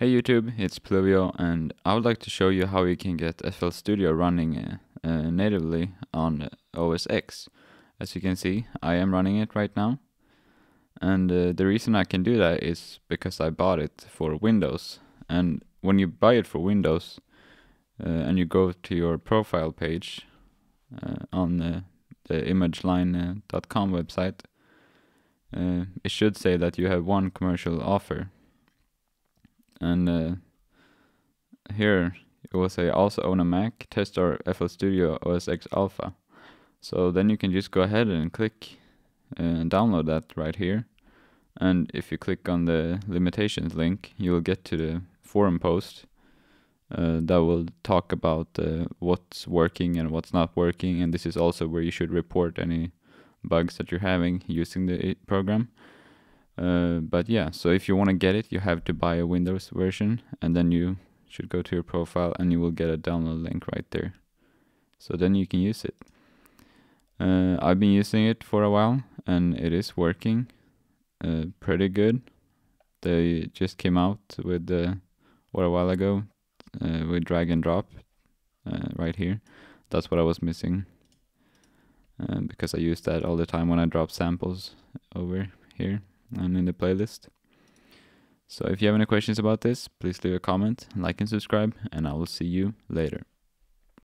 Hey YouTube, it's Pluvio and I would like to show you how you can get FL Studio running uh, uh, natively on OS X. As you can see, I am running it right now. And uh, the reason I can do that is because I bought it for Windows. And when you buy it for Windows uh, and you go to your profile page uh, on the imageline.com website, it should say that you have one commercial offer and uh, here it will say also own a Mac, test our FL Studio OS X Alpha. So then you can just go ahead and click and download that right here. And if you click on the limitations link, you will get to the forum post uh, that will talk about uh, what's working and what's not working. And this is also where you should report any bugs that you're having using the program. Uh, but yeah, so if you want to get it, you have to buy a Windows version, and then you should go to your profile and you will get a download link right there. So then you can use it. Uh, I've been using it for a while, and it is working uh, pretty good. They just came out with the what a while ago uh, with drag and drop uh, right here. That's what I was missing because I use that all the time when I drop samples over here and in the playlist. So if you have any questions about this, please leave a comment, like and subscribe, and I will see you later.